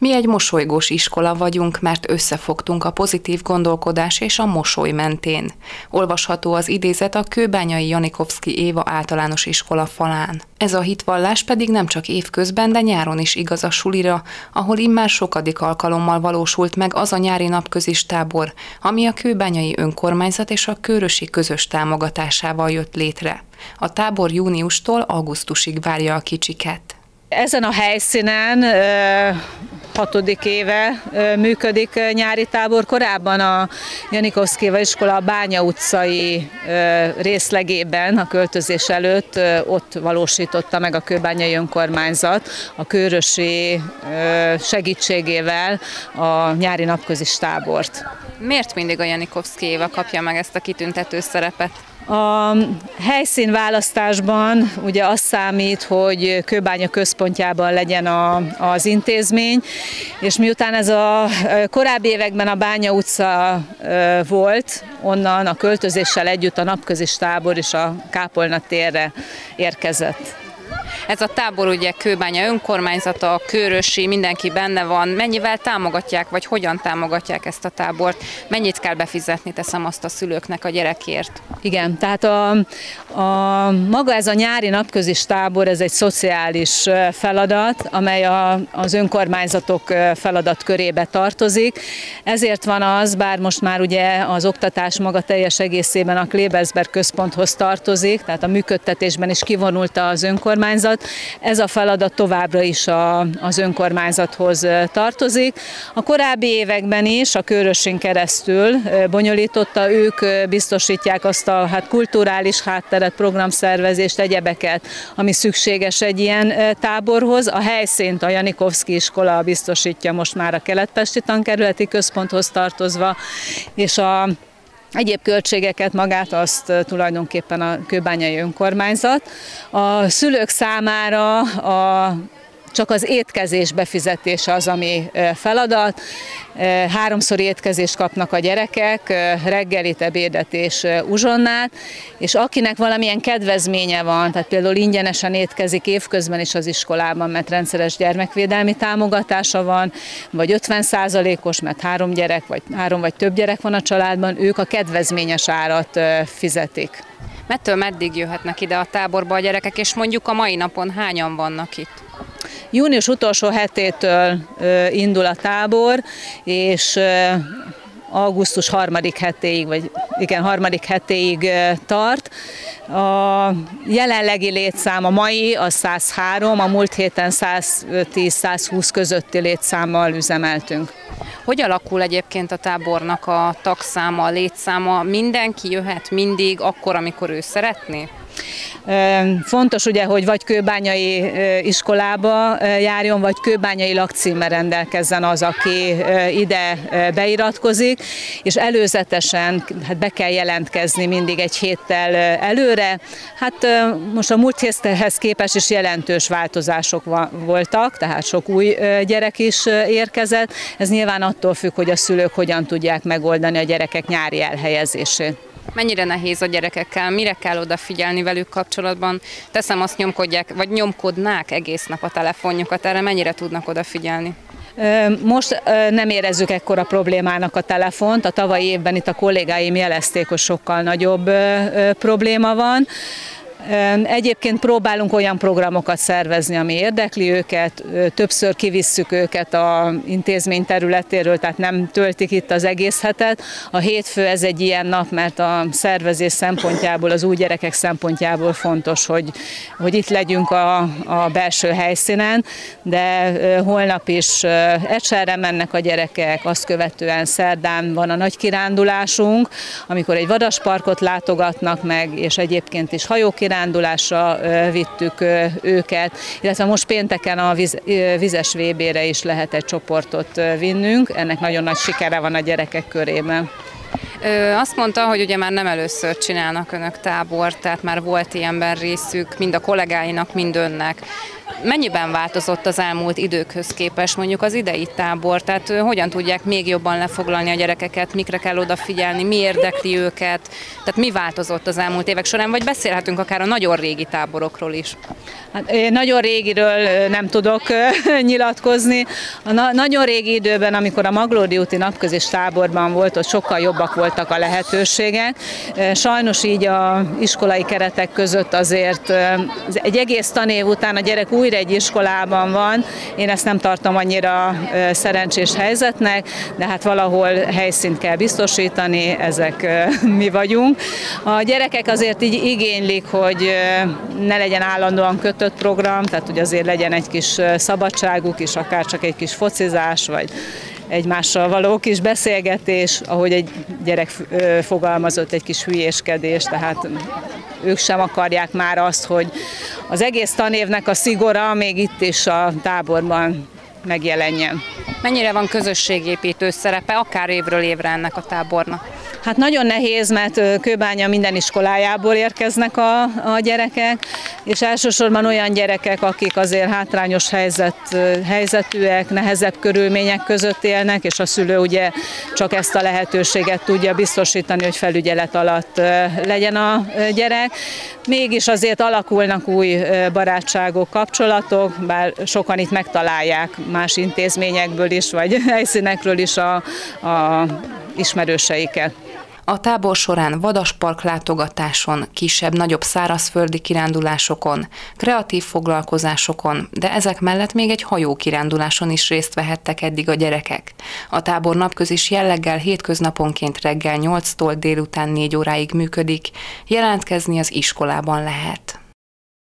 Mi egy mosolygós iskola vagyunk, mert összefogtunk a pozitív gondolkodás és a mosoly mentén. Olvasható az idézet a Kőbányai Janikovszki Éva általános iskola falán. Ez a hitvallás pedig nem csak évközben, de nyáron is igaz a sulira, ahol immár sokadik alkalommal valósult meg az a nyári napközis tábor, ami a Kőbányai Önkormányzat és a Körösi közös támogatásával jött létre. A tábor júniustól augusztusig várja a kicsiket. Ezen a helyszínen hatodik éve működik nyári tábor. Korábban a Janikovszkéva iskola a Bánya utcai részlegében a költözés előtt ott valósította meg a kőbányai önkormányzat a körösi segítségével a nyári napközis tábort. Miért mindig a Janikovszkéva kapja meg ezt a kitüntető szerepet? A helyszín választásban ugye az számít, hogy Kőbánya központjában legyen a, az intézmény, és miután ez a korábbi években a Bánya utca volt, onnan a költözéssel együtt a napközis tábor és a Kápolna térre érkezett. Ez a tábor ugye Kőbánya önkormányzata, Kőrösi, mindenki benne van. Mennyivel támogatják, vagy hogyan támogatják ezt a tábort? Mennyit kell befizetni, teszem azt a szülőknek a gyerekért? Igen, tehát a, a, maga ez a nyári napközis tábor, ez egy szociális feladat, amely a, az önkormányzatok feladat körébe tartozik. Ezért van az, bár most már ugye az oktatás maga teljes egészében a Klebersberg központhoz tartozik, tehát a működtetésben is kivonulta az önkormányzat, feladat. Ez a feladat továbbra is a, az önkormányzathoz tartozik. A korábbi években is a Körösén keresztül bonyolította, ők biztosítják azt a hát, kulturális hátteret, programszervezést, egyebeket, ami szükséges egy ilyen táborhoz. A helyszínt a Janikovszki iskola biztosítja most már a Keletpesti Tankerületi Központhoz tartozva, és a Egyéb költségeket magát azt tulajdonképpen a kőbányai önkormányzat. A szülők számára a csak az étkezés befizetése az, ami feladat. Háromszor étkezést kapnak a gyerekek, reggelit, ebédet és uzsonnát, és akinek valamilyen kedvezménye van, tehát például ingyenesen étkezik évközben is az iskolában, mert rendszeres gyermekvédelmi támogatása van, vagy 50 os mert három gyerek, vagy három vagy több gyerek van a családban, ők a kedvezményes árat fizetik. Mettől meddig jöhetnek ide a táborba a gyerekek, és mondjuk a mai napon hányan vannak itt? Június utolsó hetétől indul a tábor, és augusztus harmadik hetéig, vagy igen, harmadik hetéig tart. A jelenlegi létszám a mai az 103, a múlt héten 110-120 közötti létszámmal üzemeltünk. Hogy alakul egyébként a tábornak a tagszáma, a létszáma? Mindenki jöhet mindig akkor, amikor ő szeretné? Fontos ugye, hogy vagy kőbányai iskolába járjon, vagy kőbányai lakcímmel rendelkezzen az, aki ide beiratkozik, és előzetesen hát be kell jelentkezni mindig egy héttel előre. Hát most a múlt héthez képest is jelentős változások voltak, tehát sok új gyerek is érkezett. Ez nyilván attól függ, hogy a szülők hogyan tudják megoldani a gyerekek nyári elhelyezését. Mennyire nehéz a gyerekekkel, mire kell odafigyelni velük kapcsolatban? Teszem azt nyomkodják, vagy nyomkodnák egész nap a telefonjukat, erre mennyire tudnak odafigyelni? Most nem érezzük ekkora problémának a telefont, a tavalyi évben itt a kollégáim jelezték, hogy sokkal nagyobb probléma van. Egyébként próbálunk olyan programokat szervezni, ami érdekli őket, többször kivisszük őket a intézmény területéről, tehát nem töltik itt az egész hetet. A hétfő ez egy ilyen nap, mert a szervezés szempontjából, az új gyerekek szempontjából fontos, hogy, hogy itt legyünk a, a belső helyszínen, de holnap is Ecserre mennek a gyerekek, azt követően szerdán van a nagy kirándulásunk, amikor egy vadasparkot látogatnak meg, és egyébként is hajókirándulásunk, kirándulásra vittük őket, illetve most pénteken a vizes VB-re is lehet egy csoportot vinnünk, ennek nagyon nagy sikere van a gyerekek körében. Ö, azt mondta, hogy ugye már nem először csinálnak önök tábor, tehát már volt ilyenben részük, mind a kollégáinak, mind önnek. Mennyiben változott az elmúlt időkhöz képest mondjuk az idei tábor? Tehát hogyan tudják még jobban lefoglalni a gyerekeket, mikre kell odafigyelni, mi érdekli őket? Tehát mi változott az elmúlt évek során, vagy beszélhetünk akár a nagyon régi táborokról is? Hát én nagyon régiről nem tudok nyilatkozni. A na- nagyon régi időben, amikor a Maglódi úti napközis táborban volt, ott sokkal jobbak voltak a lehetőségek. Sajnos így a iskolai keretek között azért egy egész tanév után a gyerek újra egy iskolában van. Én ezt nem tartom annyira szerencsés helyzetnek, de hát valahol helyszínt kell biztosítani, ezek mi vagyunk. A gyerekek azért így igénylik, hogy ne legyen állandóan kötött program, tehát hogy azért legyen egy kis szabadságuk is, akár csak egy kis focizás, vagy egymással való kis beszélgetés, ahogy egy gyerek fogalmazott, egy kis hülyéskedés, tehát ők sem akarják már azt, hogy az egész tanévnek a szigora még itt is a táborban megjelenjen. Mennyire van közösségépítő szerepe, akár évről évre ennek a tábornak? Hát nagyon nehéz, mert Kőbánya minden iskolájából érkeznek a, a gyerekek, és elsősorban olyan gyerekek, akik azért hátrányos helyzet, helyzetűek, nehezebb körülmények között élnek, és a szülő ugye csak ezt a lehetőséget tudja biztosítani, hogy felügyelet alatt legyen a gyerek. Mégis azért alakulnak új barátságok, kapcsolatok, bár sokan itt megtalálják más intézményekből is, vagy helyszínekről is a, a ismerőseiket. A tábor során vadaspark látogatáson, kisebb-nagyobb szárazföldi kirándulásokon, kreatív foglalkozásokon, de ezek mellett még egy hajó kiránduláson is részt vehettek eddig a gyerekek. A tábor napközis jelleggel hétköznaponként reggel 8-tól délután 4 óráig működik, jelentkezni az iskolában lehet.